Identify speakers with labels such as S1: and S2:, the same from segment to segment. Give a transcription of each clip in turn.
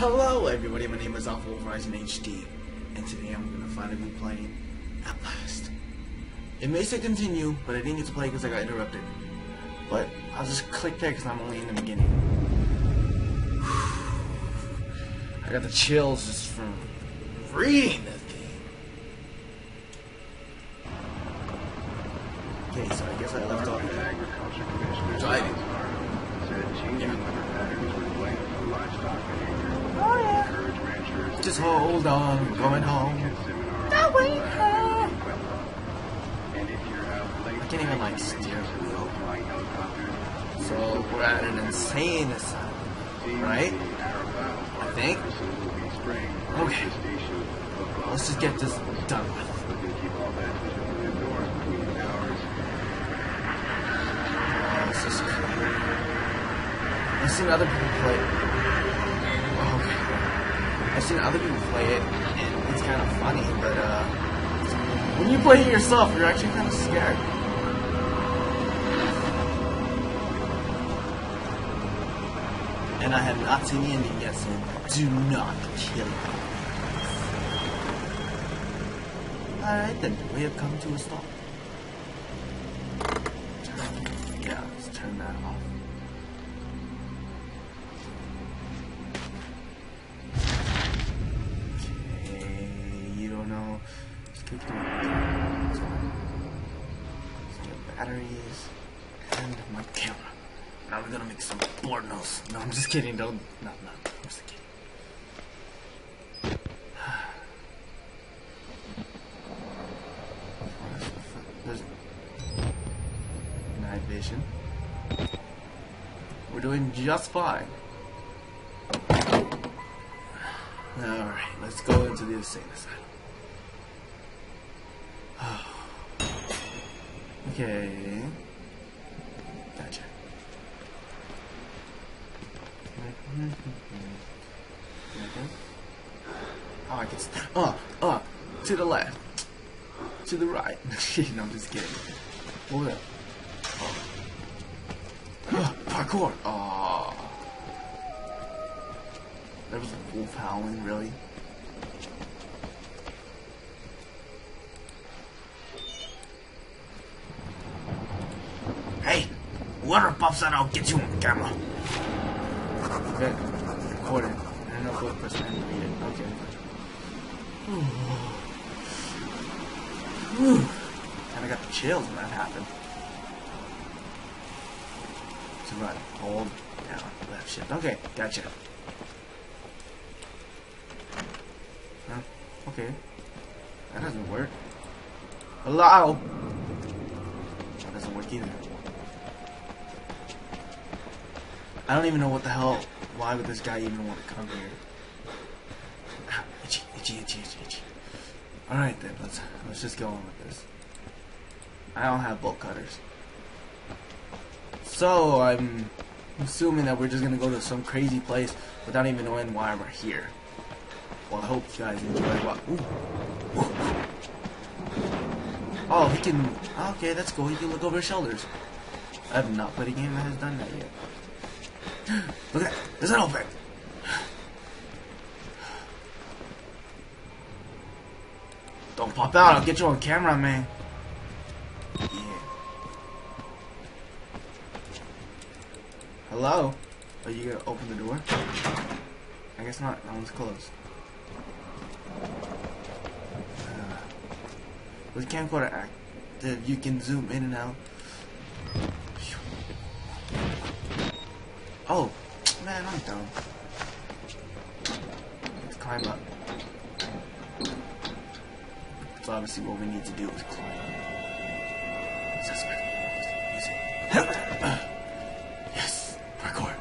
S1: Hello everybody, my name is AlphaWolf Rising HD, and today I'm gonna finally be playing Outlast. It may say continue, but I didn't get to play because I got interrupted. But I'll just click there because I'm only in the beginning. I got the chills just from reading this game. Okay, so I guess I left off the
S2: Agriculture Commissioner
S1: driving.
S2: said
S1: Just hold on, we're going home.
S2: get seminar
S1: wait,
S2: on equipment. And if you're out late,
S1: I can't even like steer the wheel. So we're at an insane asylum, right? I think.
S2: will be spraying
S1: Okay.
S2: of
S1: Let's just get this done with.
S2: We can keep all that indoors between the hours.
S1: Oh, this is crazy. I've seen other people play. Oh. Seen other people play it, and it's kind of funny, but uh, when you play it yourself, you're actually kind of scared. And I have not seen the ending yet, so do not kill me. Alright then, we have come to a stop. Some pornos. No, I'm just kidding. Don't. No, no. I'm just kidding. There's night vision. We're doing just fine. Alright, let's go into the insane asylum. okay. Gotcha. Oh, I can. St- uh, uh, to the left. To the right. no, I'm just kidding. Up. Oh. Parkour. Oh. There was a wolf howling, really? Hey! Water pops out, I'll get you on camera. Record it. I don't know what person and read it. Okay. Kinda got the chills when that happened. To run, hold down, left shift. Okay, gotcha. Huh? Okay. That doesn't work. Hello? That doesn't work either. I don't even know what the hell. Why would this guy even want to come here? Itchy, itchy, itchy, itchy, itchy. All right then, let's let's just go on with this. I don't have bolt cutters, so I'm assuming that we're just gonna go to some crazy place without even knowing why we're here. Well, I hope you guys enjoy what. Ooh. Ooh. Oh, he can. Okay, that's cool. He can look over his shoulders. I have not played a game that has done that yet. Look at that. There's an open. Don't pop out. I'll get you on camera, man. Yeah. Hello? Are you gonna open the door? I guess not. That one's closed. Uh, with camcorder active, you can zoom in and out. Oh, man, I'm dumb. Let's climb up. So obviously what we need to do is climb up. Yes, parkour.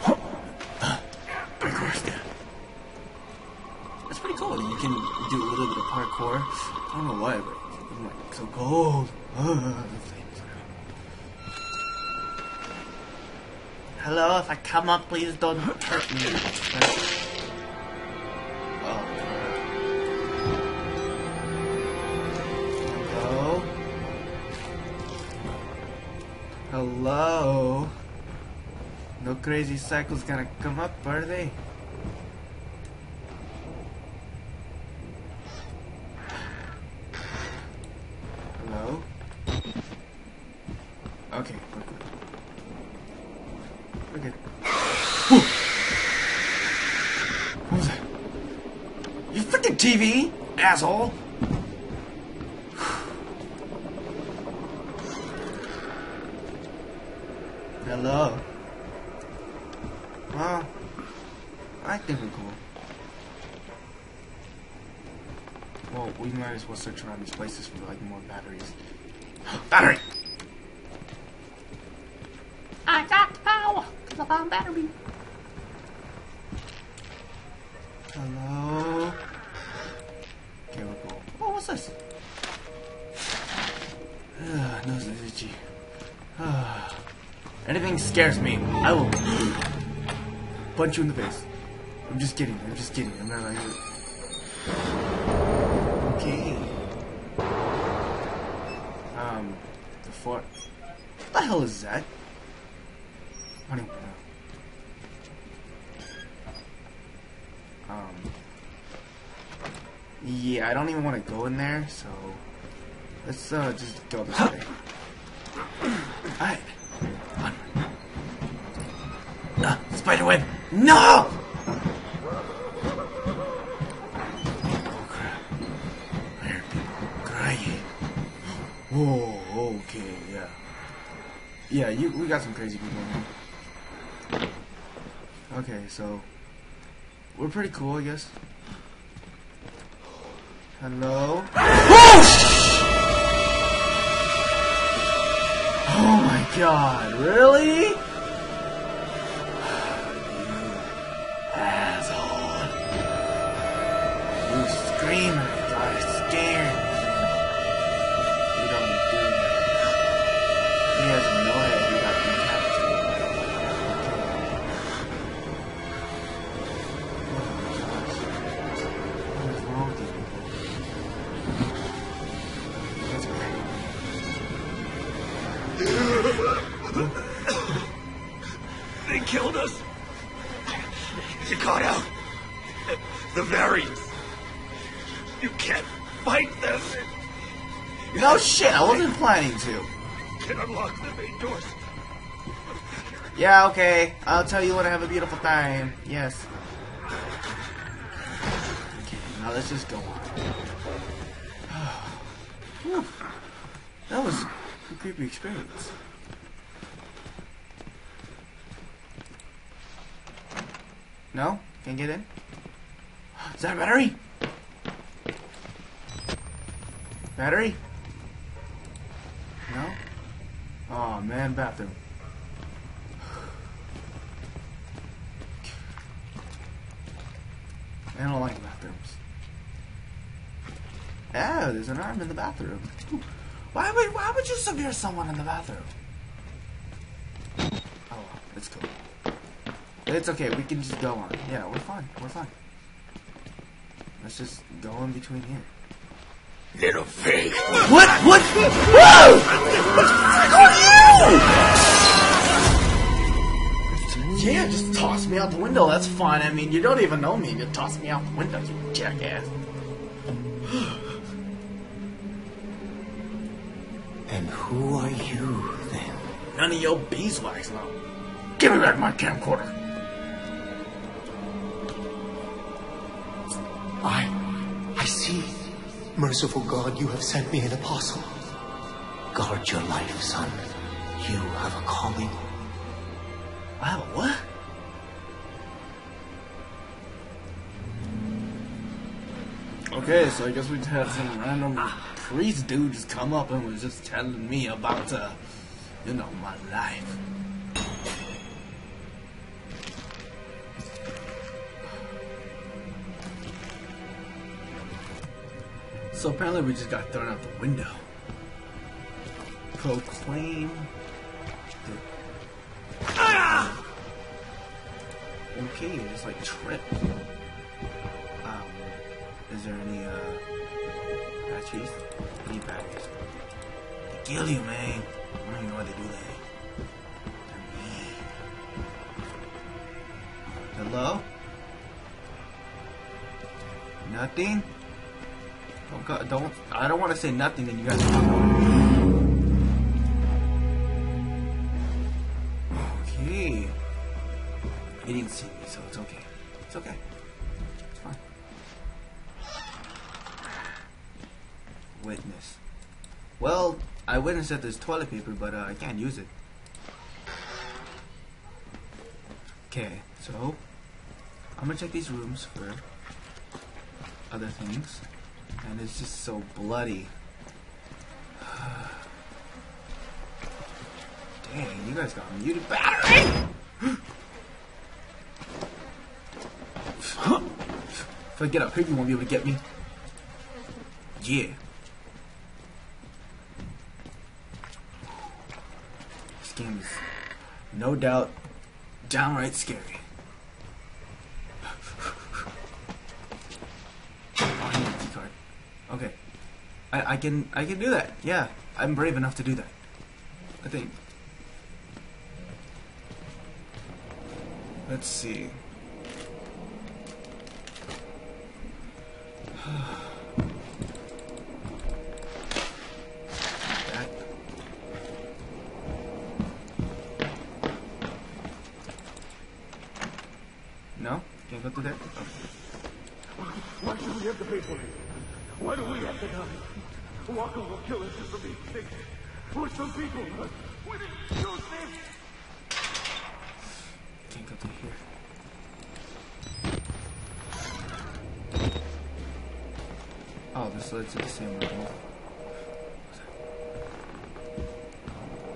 S1: Parkour. That's pretty cool. You can do a little bit of parkour. I don't know why, but I'm like so cold. Hello, if I come up, please don't hurt me. Hello? Hello? No crazy cycles gonna come up, are they? Hello? Okay, Okay. What was that? You freaking TV, asshole! Hello. Well, I think we're cool. Well, we might as well search around these places for like more batteries. Battery!
S3: I got found battery.
S1: Hello? Okay, we're. Oh, what's this? Ugh, nose is itchy. Ugh. Anything scares me, I will punch you in the face. I'm just kidding, I'm just kidding. I'm not like Okay. Um, the fort. What the hell is that? I don't even know. Um. Yeah, I don't even want to go in there, so let's uh just go this way. Alright. Uh, spiderweb! No! Oh crap. I people crying. Whoa, okay, yeah. Yeah, you we got some crazy people in here. Okay, so we're pretty cool, I guess. Hello? Oh my god, really?
S4: They killed us. You got out. The variants. You can't fight them.
S1: No shit, I wasn't planning to.
S4: Can unlock the main doors.
S1: Yeah, okay. I'll tell you when I have a beautiful time. Yes. Okay, now let's just go on. That was a creepy experience. No? Can't get in? Is that a battery? Battery? No? Oh man, bathroom. I don't like bathrooms. Oh, there's an arm in the bathroom. Why would why would you severe someone in the bathroom? Oh it's cool. It's okay, we can just go on. Yeah, we're fine. We're fine. Let's just go in between here.
S4: Little pig.
S1: What? What? Whoa! What the frick are you? Yeah, just toss me out the window. That's fine. I mean, you don't even know me. You toss me out the window, you jackass.
S5: And who are you then?
S1: None of your beeswax now. Give me back my camcorder.
S5: I. I see. Merciful God, you have sent me an apostle. Guard your life, son. You have a calling.
S1: I have a what? Okay, so I guess we just had some random priest dude just come up and was just telling me about, uh, you know, my life. So apparently we just got thrown out the window. Proclaim Ah! Okay, you just like trip. Um, is there any uh batteries? Any batteries? They kill you, man. I don't even know why they do that. Hello? Nothing? Don't go, don't I don't want to say nothing and you guys Okay. He didn't see me, so it's okay. It's okay. It's fine. witness. Well, I witnessed that there's toilet paper, but uh, I can't use it. Okay, so I'm gonna check these rooms for other things, and it's just so bloody. Dang, you guys got muted battery! if I get up here, you won't be able to get me. Yeah. This game is no doubt downright scary. Oh, I need a key card. Okay. I, I can I can do that. Yeah. I'm brave enough to do that. I think. Let's see. No? Can't go through there? Okay.
S4: Why should we have to pay for it? Why do we have to die? Walker will kill us for being sick. We're some people, we didn't choose this.
S1: Can't go through here. Oh, this leads to the same level.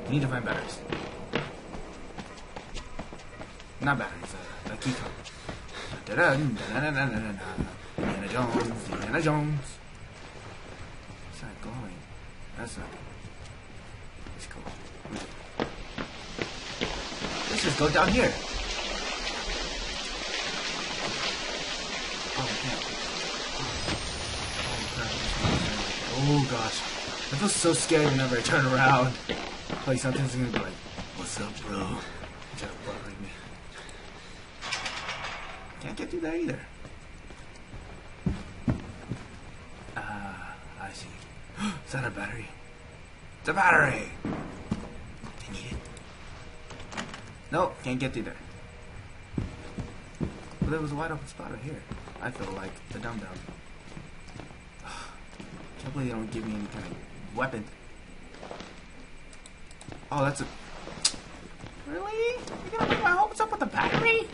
S1: We need to find batteries. Not batteries, uh, a key card. Indiana Jones, Indiana Jones. That's not. Let's go. Let's just go down here. Oh, I can't. Oh. Oh, gosh. It feels so scary whenever I turn around. Like something's gonna be like, what's up, bro? Can't get through that either. Ah, I see. Is that a battery? It's a battery! Need it. Nope, can't get through there. But there was a wide open spot right here. I feel like the dum dum. Can't believe they don't give me any kind of weapon. Oh, that's a. Really? You're gonna make my hopes up with a battery?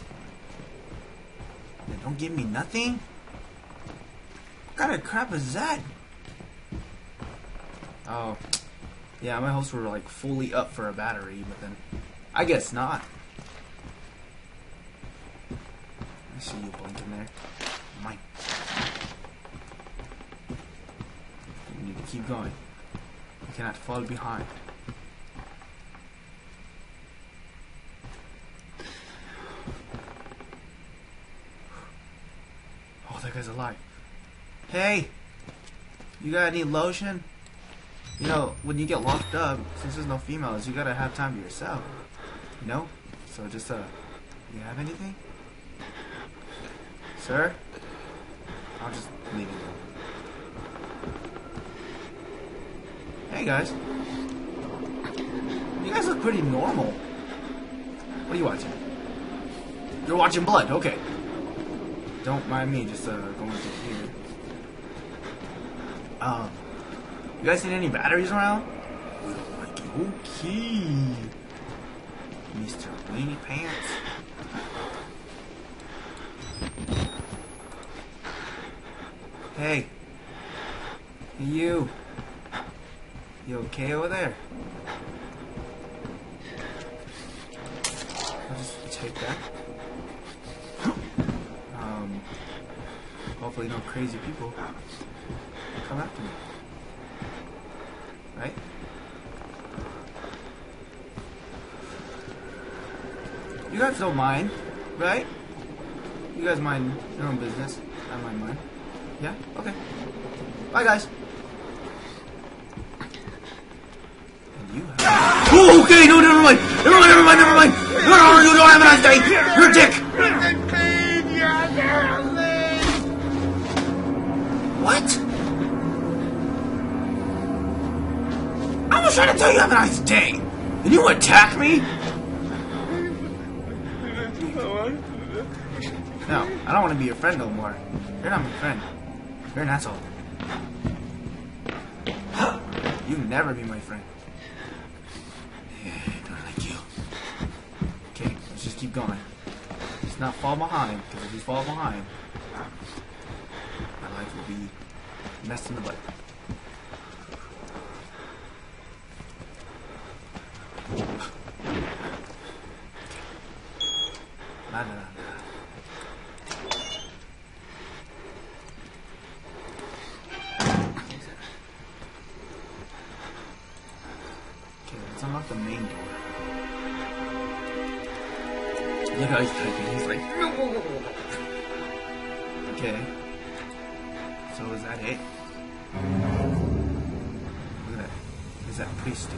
S1: They don't give me nothing? What kind of crap is that? Oh. Yeah, my hopes were like fully up for a battery, but then I guess not. I see you blinking there. Mine. We need to keep going. We cannot fall behind. Oh, that guy's alive. Hey! You got any lotion? You know, when you get locked up, since there's no females, you gotta have time to yourself. You know? So just, uh, you have anything? Sir? I'll just leave alone. Hey guys. You guys look pretty normal. What are you watching? You're watching blood, okay. Don't mind me just uh, going through here. Um, you guys seen any batteries around? Okay. Mr. Weenie Pants. Hey. You. You okay over there? I'll just take that. Um, hopefully no crazy people come after me. Right? You guys don't mind, right? You guys mind your own business. I mind mine. Yeah? Okay. Bye, guys. Oh, okay, no, never mind. Never mind, never mind, never mind. No, no, you don't have a nice day. You're a dick. Trying to tell you have a nice day. And you attack me? No, I don't want to be your friend no more. You're not my friend. You're an asshole. You never be my friend. Yeah, don't like you. Okay, let's just keep going. Let's not fall behind, because if we fall behind, my life will be messed in the butt. Let's unlock the main door. Look how he's typing. He's like, no. Okay. So is that it? Look at that. Is that priest do?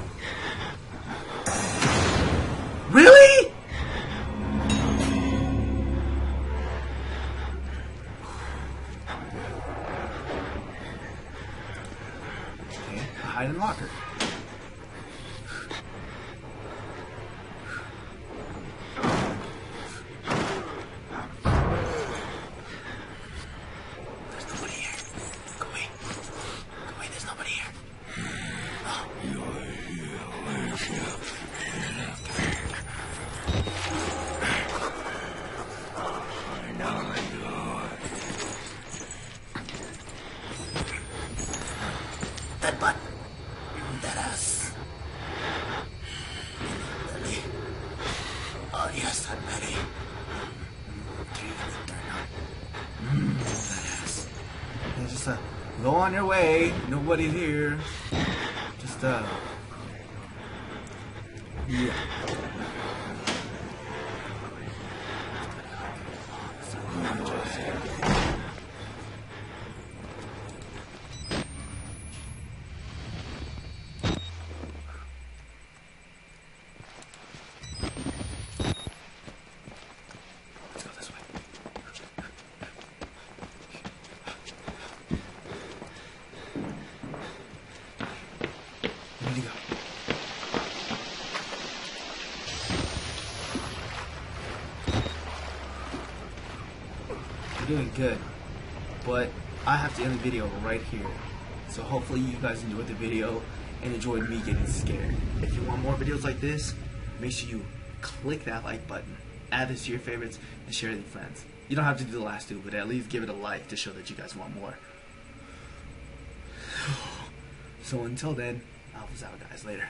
S1: Just uh, go on your way. Nobody's here. Just uh. Yeah. Doing good, but I have to end the video right here. So hopefully you guys enjoyed the video and enjoyed me getting scared. If you want more videos like this, make sure you click that like button, add this to your favorites, and share it with your friends. You don't have to do the last two, but at least give it a like to show that you guys want more. So until then, I was out guys later.